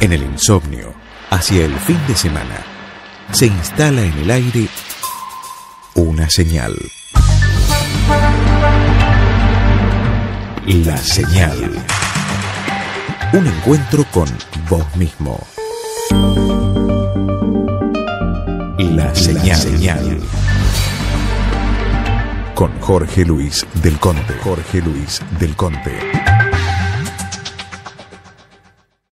En el insomnio, hacia el fin de semana, se instala en el aire una señal. La señal. Un encuentro con vos mismo. La señal. Con Jorge Luis del Conte. Jorge Luis del Conte.